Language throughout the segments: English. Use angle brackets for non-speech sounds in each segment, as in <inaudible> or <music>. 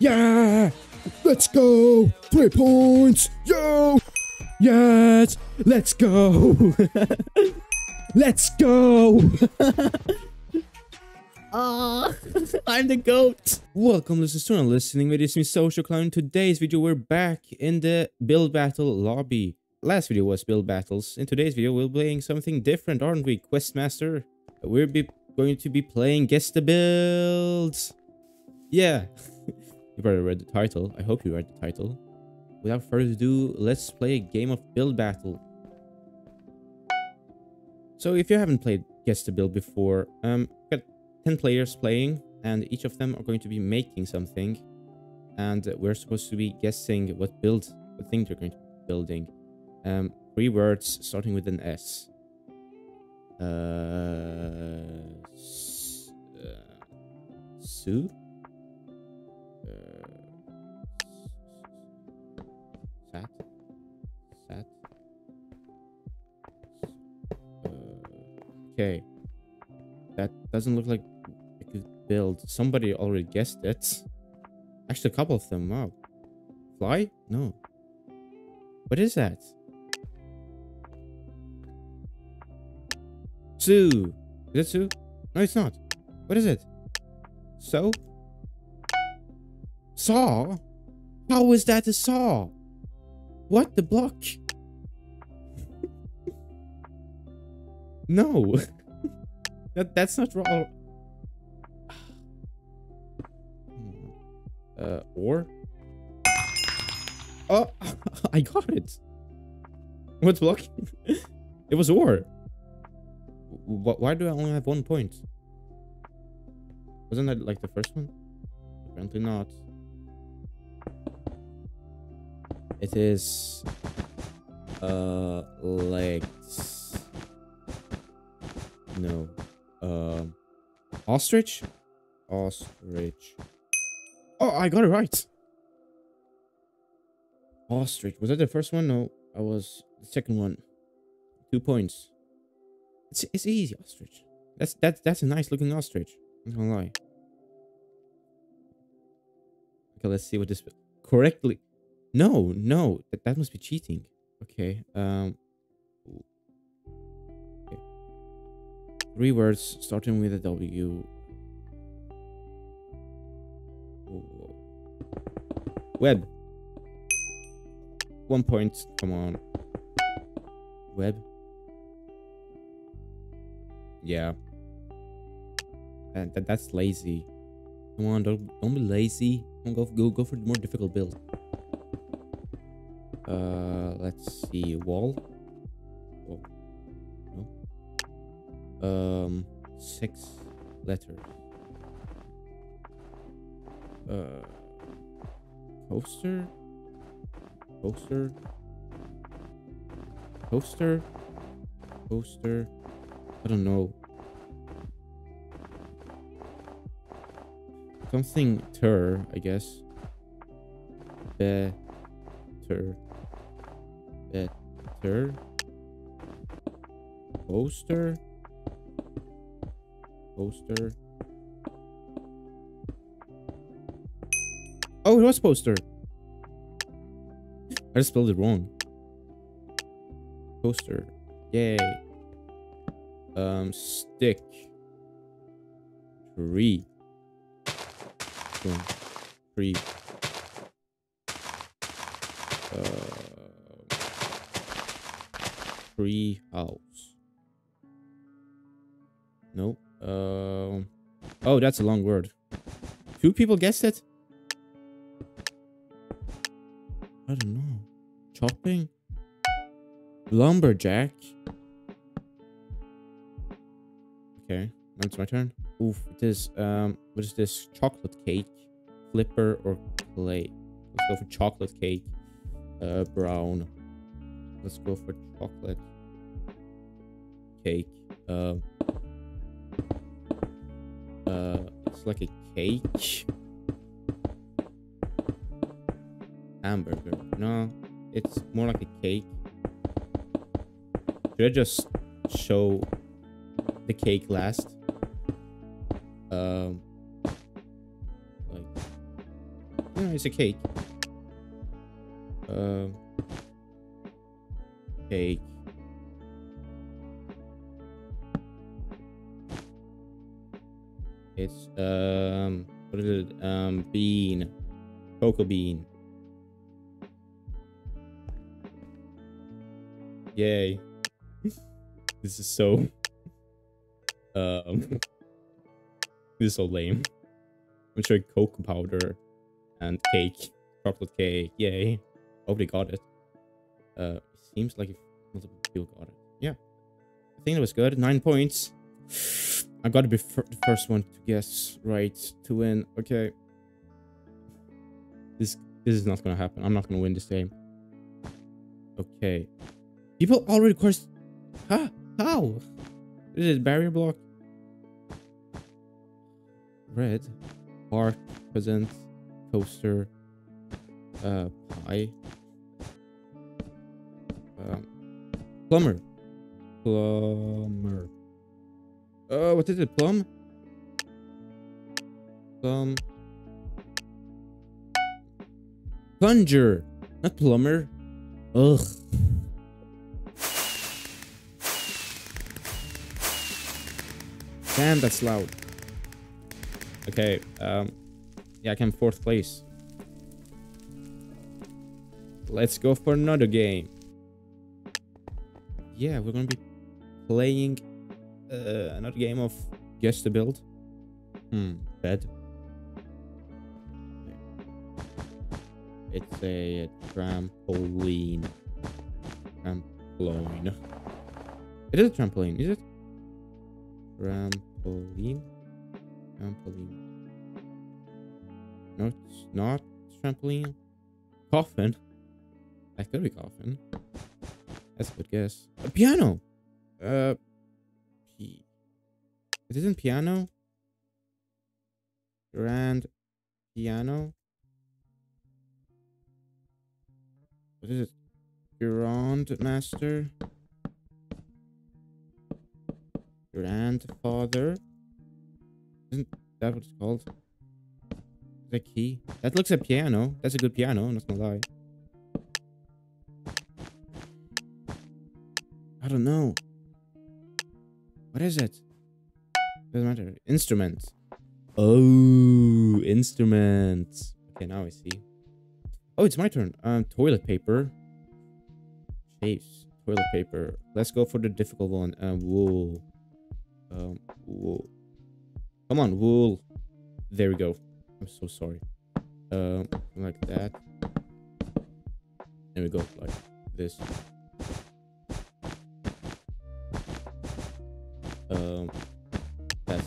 Yeah! Let's go! Three points! Yo! Yes! Let's go! <laughs> Let's go! <laughs> Ah, I'm the goat. Welcome, this is Tuna listening with this me Social Clown. In today's video, we're back in the build battle lobby. Last video was build battles. In today's video, we're playing something different, aren't we, Questmaster? We're be going to be playing Guess the Builds. Yeah, <laughs> you probably read the title. I hope you read the title. Without further ado, let's play a game of build battle. So if you haven't played Guess the Build before, um, got 10 players playing and each of them are going to be making something and we're supposed to be guessing what build what thing they're going to be building um three words starting with an s uh, uh, sat sat uh, okay that doesn't look like could build. Somebody already guessed it. Actually, a couple of them. Wow. Fly? No. What is that? Sue. Is it Sue? No, it's not. What is it? So? Saw? How is that a saw? What? The block? no. <laughs> That that's not wrong. <sighs> Uh, or? Oh, <laughs> I got it. What's blocking? <laughs> it was or. Why do I only have one point? Wasn't that like the first one? Apparently not. It is uh legs. No. Um, ostrich? Ostrich. Oh, I got it right. Ostrich. Was that the first one? No, I was the second one. Two points. It's it's easy, ostrich. That's that's that's a nice looking ostrich. I'm gonna lie. Okay, let's see what this correctly. No, no, that, that must be cheating. Okay. Um Three words starting with a W. Web. One point. Come on. Web. Yeah. That, that's lazy. Come on, don't don't be lazy. Don't go go go for the more difficult build. Uh, let's see. Wall. um six letters. Uh poster? Poster? Poster? Poster? I don't know. Something tur i guess. Better better poster Poster. Oh, it was poster. I just spelled it wrong. Poster. Yay. Um, stick. Tree. Boom. Tree. Uh, tree house. Nope. Um. Oh, that's a long word. Two people guessed it? I don't know. Chopping? Lumberjack? Okay, now it's my turn. Oof, it is, um, what is this? Chocolate cake, flipper, or clay? Let's go for chocolate cake. Uh, brown. Let's go for chocolate cake. Uh, uh, it's like a cake. Hamburger. No, it's more like a cake. Should I just show the cake last? Um, like, know, it's a cake. Uh, cake. It's um what is it? Um bean. Cocoa bean. Yay. <laughs> this is so <laughs> um <laughs> this is so lame. I'm sure cocoa powder and cake. Chocolate cake. Yay. Hope they got it. Uh seems like multiple people got it. Yeah. I think it was good. Nine points. <sighs> I gotta be the first one to guess right to win. Okay. This this is not gonna happen. I'm not gonna win this game. Okay. People already course Huh? How? This is barrier block. Red. Park. Present. Coaster. Uh pie. Um plumber. Plumber. Uh, what is it? Plum? Plum. Plunger. Not plumber. Ugh. Damn, that's loud. Okay, um, yeah, I came fourth place. Let's go for another game. Yeah, we're gonna be playing uh, another game of guess the build. Hmm, bed. It's a trampoline. Trampoline. It is a trampoline, is it? Trampoline. Trampoline. No, it's not trampoline. Coffin. That could be coffin. That's a good guess. A piano. Uh, P. It isn't piano. Grand piano. What is it? Grand master. Grandfather. Isn't that what it's called? The key. That looks like piano. That's a good piano, I'm not gonna lie. I don't know. What is it? Doesn't matter. Instrument. Oh, instruments. Okay, now I see. Oh, it's my turn. Um, toilet paper. Chase. Toilet paper. Let's go for the difficult one. Um, wool. Um, wool. Come on, wool. There we go. I'm so sorry. Um, like that. There we go, like this.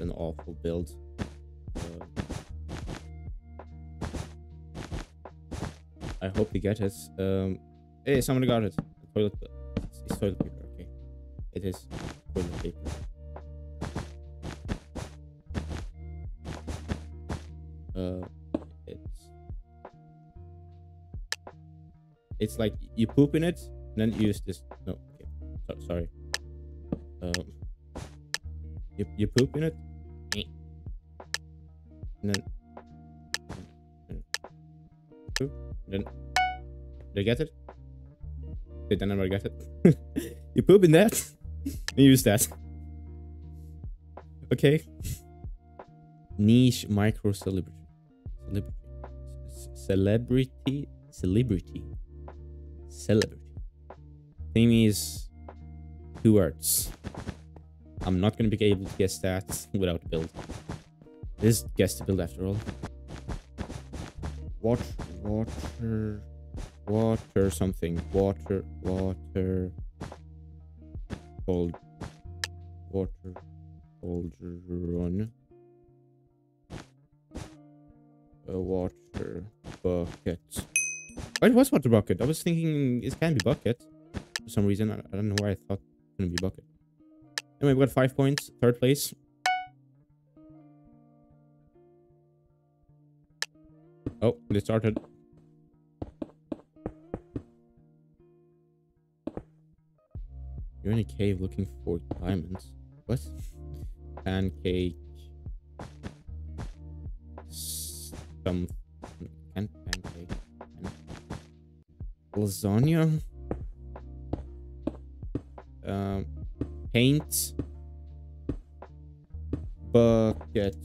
An awful build. Uh, I hope you get it. Um, hey, somebody got it. Toilet. It's, it's toilet paper. Okay, it is toilet paper. Uh, it's it's like you poop in it, and then use this. No, okay. So, sorry. Um, you you poop in it, and then poop. Then did I get it? Did I never get it? you poop in that, <laughs> use that. Okay. Niche micro celebrity. Celebrity. Celebrity. Celebrity. Celebrity. Is two words. I'm not to be able to guess that without build. This is guess the build after all. Water, water, water something. Water, water. Cold. Water. Cauldron. A water bucket. Oh, it was water bucket. I was thinking it can be bucket. For some reason. I, don't know why I thought it couldn't be bucket. Anyway, we got five points. Third place. Oh, it started. You're in a cave looking for diamonds. What? Pancake. Some. Can lasagna. Um, paint. Bucket.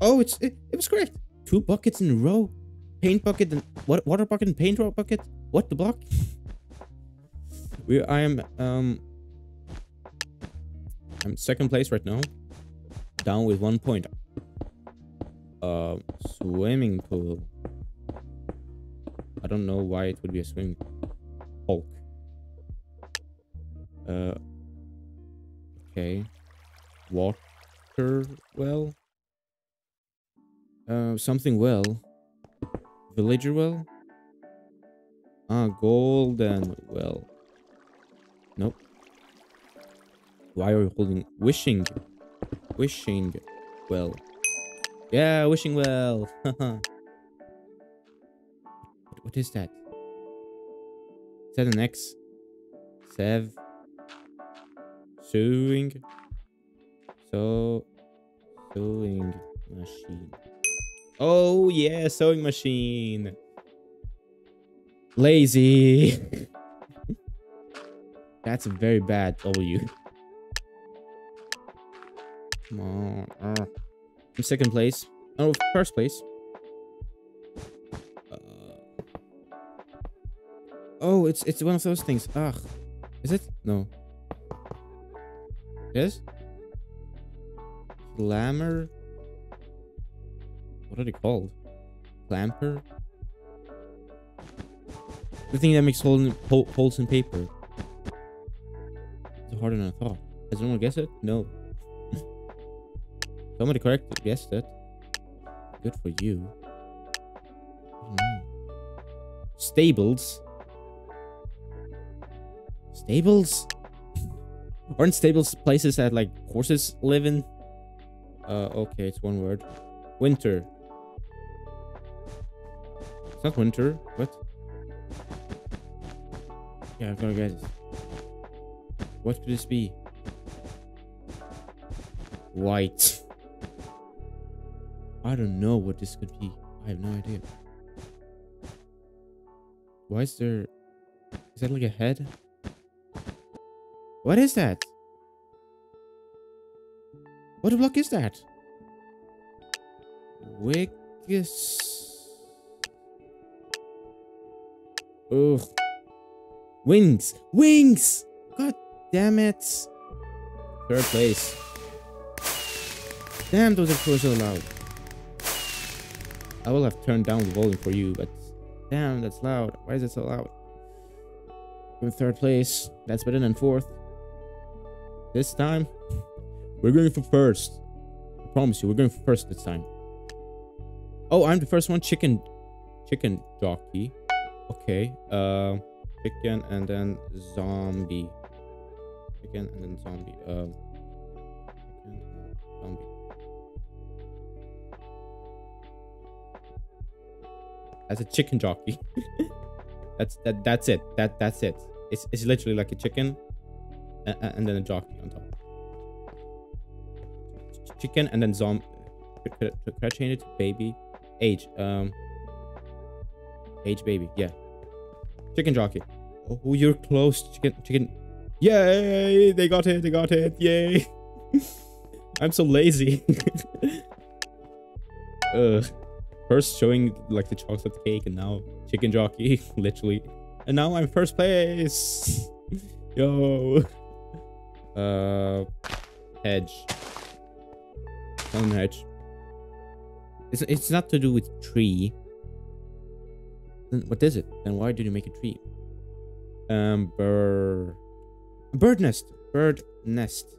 Oh, it's it, it was correct. Two buckets in a row. Paint bucket and what water bucket and paint bucket. What the block? <laughs> we I am um I'm second place right now. Down with one point. Uh, swimming pool. I don't know why it would be a swimming Hulk. Uh, okay. Water well. Uh, something well. Villager well. Ah, golden well. Nope. Why are you holding wishing? Wishing well. Yeah, wishing well. <laughs> what, is that? Is that an X? Sev. Sewing. So. Sewing machine. Oh, yeah, sewing machine. Lazy. <laughs> That's a very bad W. Come on. Uh, I'm second place. Oh, first place. Uh, oh, it's it's one of those things. Ugh. Is it? No. Yes? Glamour? What are they called? Clamper? The thing that makes hole in, hole, holes in paper. It's harder than I thought. Has anyone guessed it? No. <laughs> Somebody correct guessed it. Good for you. Stables. Stables? Aren't stables places that like horses live in? Uh, okay, it's one word. Winter. Not winter. What? Yeah, I've got to get guess. What could this be? White. I don't know what this could be. I have no idea. Why is there... Is that like a head? What is that? What block is that? Wickus. Ugh. Wings! Wings! God damn it. Third place. Damn, those are so loud. I will have turned down the volume for you, but damn, that's loud. Why is it so loud? In third place. That's better than fourth. This time, we're going for first. I promise you, we're going for first this time. Oh, I'm the first one. Chicken, chicken jockey. Okay. Uh, chicken and then zombie. Chicken and then zombie. Um, chicken and zombie. as a chicken jockey. <laughs> that's that. That's it. That that's it. It's it's literally like a chicken, and, and then a jockey on top. Chicken and then zombie. Could, could, could I change it to baby? Age. Um. Age baby. Yeah. Chicken jockey. Oh, you're close. Chicken. Chicken. Yay! They got it. They got it. Yay! <laughs> I'm so lazy. <laughs> Ugh. First showing like the chocolate cake and now chicken jockey, <laughs> literally. And now I'm first place. Yo. Uh, hedge. Stone hedge. It's, it's not to do with tree. What is it? Then why did you make a tree? Um, bird. Bird nest. Bird nest.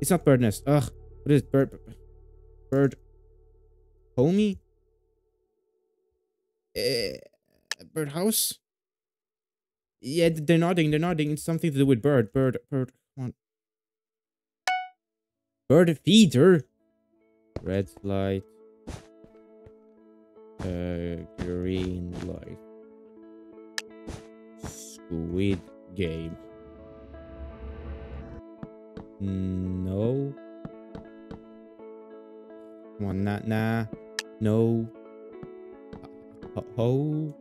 It's not bird nest. Ugh. What is it? Bird. Bird. Homie? uh, birdhouse. Yeah, they're nodding. They're nodding. It's something to do with bird. Bird. Bird. Come on. Bird feeder. Red light. Uh, green light. Squid game. No. Come on, nah, nah. No ho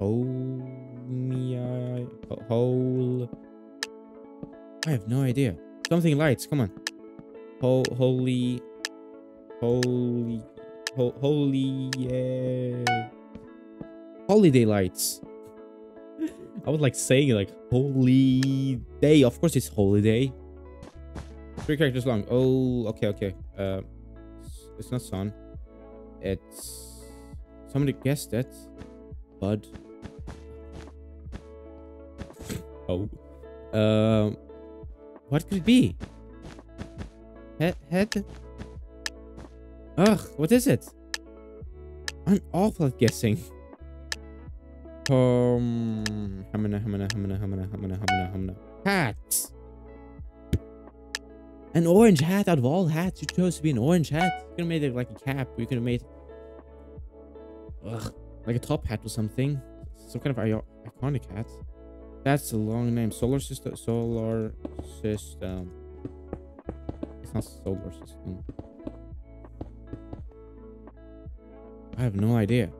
Homia... Hole... I have no idea. Something lights, come on. Ho holy... Holy... Ho holy... Yeah. Holiday lights. I was like saying like holy day. Of course it's holiday. Three characters long. Oh, okay, okay. Uh, it's not sun. It's somebody guessed it. Bud. Oh. Um. What could it be? Head. Head. Ugh. What is it? I'm awful at guessing. Um. Hamana, hamana, hamana, hamana, hamana, hamana, hamana. Hat. An orange hat out of all hats. You chose to be an orange hat. You could have made it like a cap. You could have made ugh, like a top hat or something. Some kind of iconic hat. That's a long name. Solar system. Solar system. It's not solar system. I have no idea.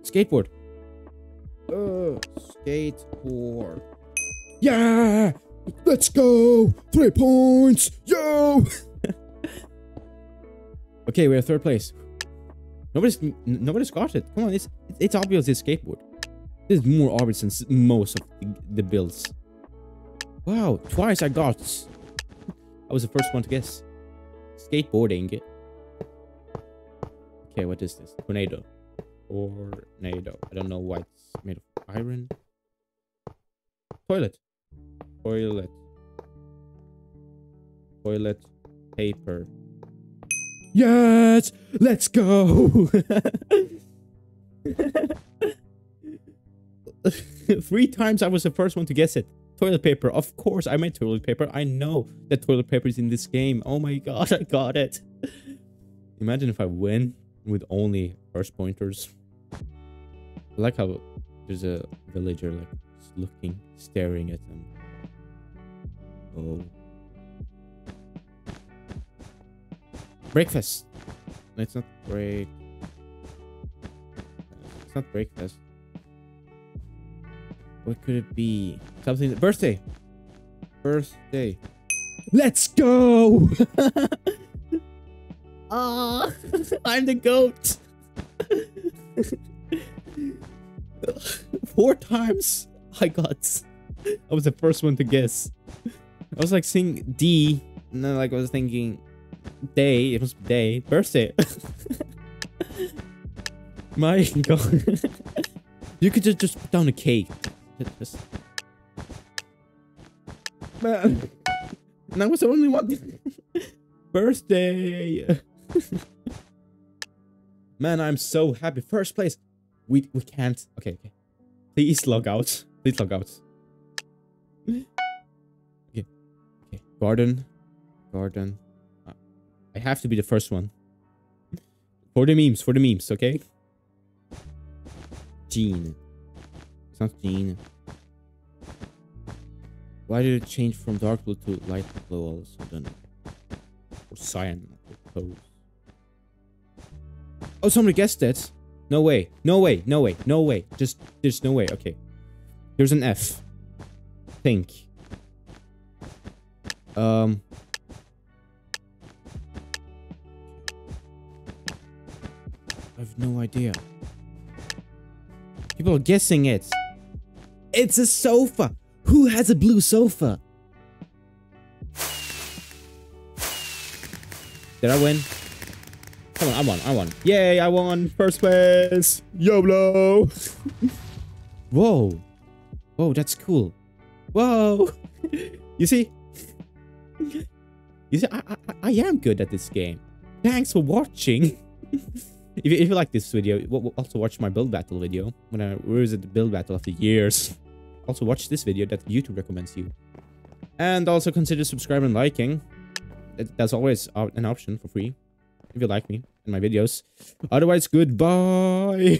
Skateboard. Uh, skateboard. Yeah! Let's go! Three points! Yo! <laughs> okay, we're third place. Nobody's nobody's got it. Come on, it's it's obvious it's skateboard. This is more obvious than most of the, the builds. Wow, twice I got. I was the first one to guess. Skateboarding. Okay, what is this? Tornado. Tornado. I don't know why it's made of iron. Toilet. Toilet. Toilet paper. Yes! Let's go! <laughs> Three times I was the first one to guess it. Toilet paper. Of course, I made toilet paper. I know that toilet paper is in this game. Oh my god, <laughs> I got it. Imagine if I win with only first pointers. I like how there's a villager like looking, staring at them. Oh. Breakfast. It's not break. It's not breakfast. What could it be? Something. Birthday. Birthday. Let's go! <laughs> Ah, <laughs> I'm the goat. <laughs> Four times I got. I was the first one to guess. I was like seeing D, and then like I was thinking day. It was day. Birthday. <laughs> My god. you could just just put down a cake. Just, Man. And I was the only one. Birthday. <laughs> Man, I'm so happy. First place. We we can't. Okay, okay. Please log out. Please log out. <gasps> okay. Okay. Garden. Garden. Uh, I have to be the first one. For the memes. For the memes, okay? Gene. It's not Gene. Why did it change from dark blue to light blue all of a sudden? Or cyan, I suppose. Oh, somebody guessed it. No way. No way. No way. No way. Just, there's no way. Okay. There's an F. Think. Um. I have no idea. People are guessing it. It's a sofa. Who has a blue sofa? Did I win? Come on, I won, I won. Yay, I won first place. YOLO. <laughs> Whoa. Whoa, that's cool. Whoa. <laughs> you see? You see, I, I, I am good at this game. Thanks for watching. <laughs> if, you, if you like this video, also watch my build battle video. When I revisit build battle after years. Also watch this video that YouTube recommends you. And also consider subscribing and liking. That's always an option for free. If you like me and my videos. Otherwise, goodbye. <laughs>